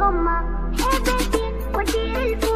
Mama, hey baby, what do you feel?